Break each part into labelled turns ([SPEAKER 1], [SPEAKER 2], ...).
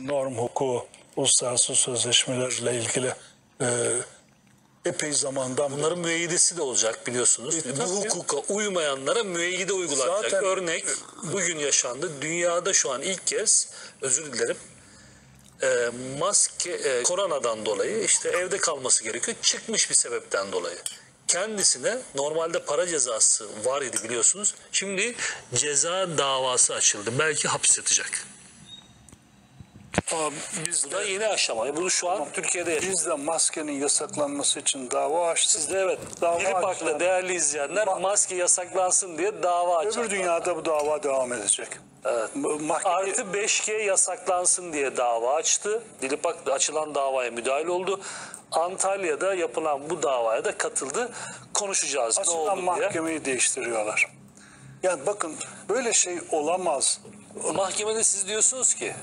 [SPEAKER 1] norm hukuku, uluslararası sözleşmelerle ilgili e, epey zamandan beri
[SPEAKER 2] Bunların müeyyidesi de olacak biliyorsunuz.
[SPEAKER 1] E,
[SPEAKER 2] Bu hukuka uymayanlara müeyyide uygulanacak.
[SPEAKER 1] Zaten-
[SPEAKER 2] Örnek bugün yaşandı. Dünyada şu an ilk kez özür dilerim. e, maske e, koronadan dolayı işte evde kalması gerekiyor. Çıkmış bir sebepten dolayı. Kendisine normalde para cezası var idi biliyorsunuz. Şimdi ceza davası açıldı. Belki hapis yatacak.
[SPEAKER 1] Ama biz
[SPEAKER 2] Bu da
[SPEAKER 1] de,
[SPEAKER 2] yeni aşama. Bunu şu an Türkiye'de yaşıyoruz.
[SPEAKER 1] biz de maskenin yasaklanması için dava açtık.
[SPEAKER 2] Siz de evet.
[SPEAKER 1] Dava açtılar.
[SPEAKER 2] Park'la değerli izleyenler
[SPEAKER 1] Ma-
[SPEAKER 2] maske yasaklansın diye dava açacak.
[SPEAKER 1] Öbür dünyada bu dava devam edecek. Evet. Mahkeme,
[SPEAKER 2] Artı 5G yasaklansın diye dava açtı. Dilipak açılan davaya müdahil oldu. Antalya'da yapılan bu davaya da katıldı. Konuşacağız ne
[SPEAKER 1] Aslında
[SPEAKER 2] oldu diye.
[SPEAKER 1] mahkemeyi değiştiriyorlar. Yani bakın böyle şey olamaz.
[SPEAKER 2] Mahkemede siz diyorsunuz ki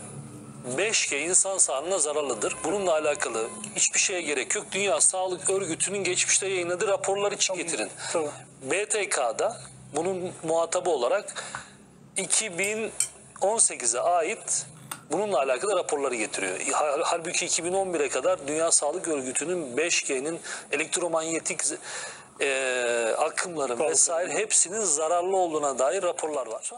[SPEAKER 2] 5G insan sağlığına zararlıdır. Bununla alakalı hiçbir şeye gerek yok. Dünya Sağlık Örgütü'nün geçmişte yayınladığı raporları için getirin.
[SPEAKER 1] Tamam.
[SPEAKER 2] BTK'da bunun muhatabı olarak 2018'e ait bununla alakalı raporları getiriyor. Hal- Halbuki 2011'e kadar Dünya Sağlık Örgütü'nün 5G'nin elektromanyetik e, akımların vesaire hepsinin zararlı olduğuna dair raporlar var.